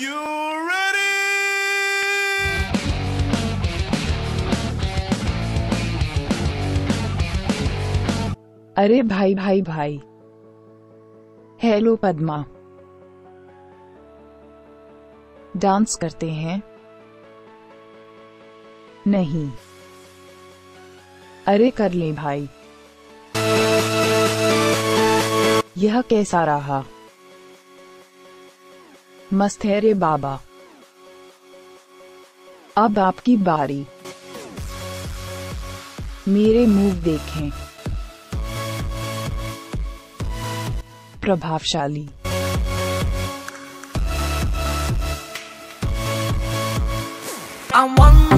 you ready? अरे भाई भाई भाई। हेलो पद्मा डांस करते हैं। नहीं। अरे कर ले भाई। यह कैसा रहा? मस्त है रे बाबा। अब आपकी बारी। मेरे मूव देखें। प्रभावशाली। I'm want